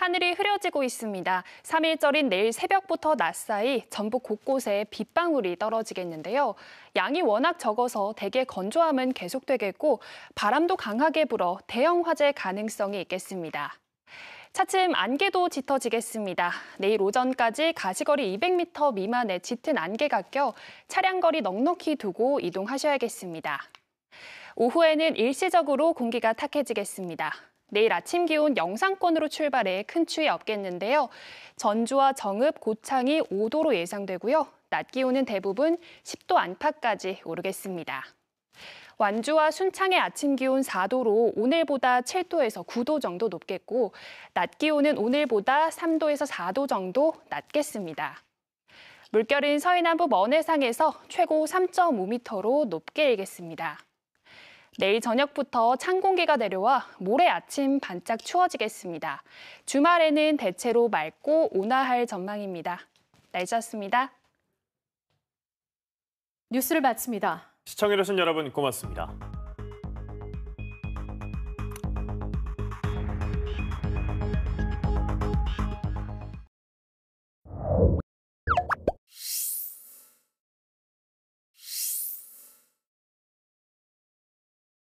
하늘이 흐려지고 있습니다. 3일절인 내일 새벽부터 낮 사이 전북 곳곳에 빗방울이 떨어지겠는데요. 양이 워낙 적어서 대개 건조함은 계속되겠고 바람도 강하게 불어 대형 화재 가능성이 있겠습니다. 차츰 안개도 짙어지겠습니다. 내일 오전까지 가시거리 200m 미만의 짙은 안개가 껴 차량거리 넉넉히 두고 이동하셔야겠습니다. 오후에는 일시적으로 공기가 탁해지겠습니다. 내일 아침 기온 영상권으로 출발해 큰 추위 없겠는데요. 전주와 정읍, 고창이 5도로 예상되고요. 낮 기온은 대부분 10도 안팎까지 오르겠습니다. 완주와 순창의 아침 기온 4도로 오늘보다 7도에서 9도 정도 높겠고 낮 기온은 오늘보다 3도에서 4도 정도 낮겠습니다. 물결은 서해남부 먼해상에서 최고 3.5m로 높게 일겠습니다. 내일 저녁부터 찬 공기가 내려와 모레 아침 반짝 추워지겠습니다. 주말에는 대체로 맑고 온화할 전망입니다. 날씨였습니다. 뉴스를 마칩니다. 시청해주신 여러분 고맙습니다.